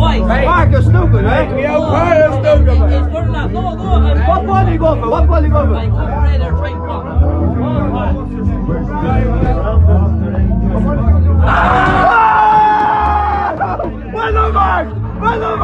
twice. Mark, you're stupid, right? Yeah, Mark, you're stupid. It's good enough. Go, go. What ball you go for? What ball you go for? Ah! Well done, Mark! Well done,